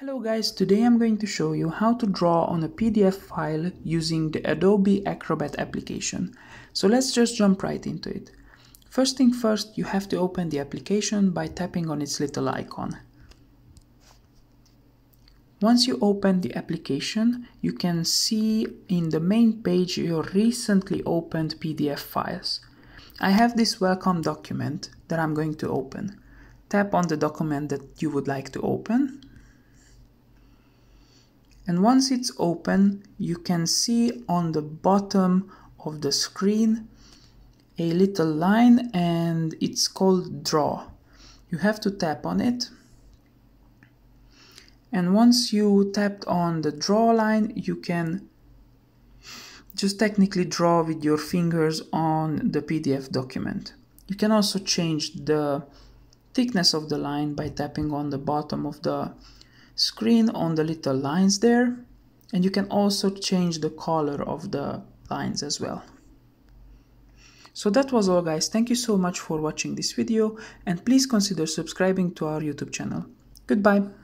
Hello guys, today I'm going to show you how to draw on a PDF file using the Adobe Acrobat application. So let's just jump right into it. First thing first, you have to open the application by tapping on its little icon. Once you open the application, you can see in the main page your recently opened PDF files. I have this welcome document that I'm going to open. Tap on the document that you would like to open and once it's open you can see on the bottom of the screen a little line and it's called draw. You have to tap on it. And once you tapped on the draw line you can just technically draw with your fingers on the PDF document. You can also change the thickness of the line by tapping on the bottom of the screen on the little lines there and you can also change the color of the lines as well. So that was all guys, thank you so much for watching this video and please consider subscribing to our YouTube channel. Goodbye!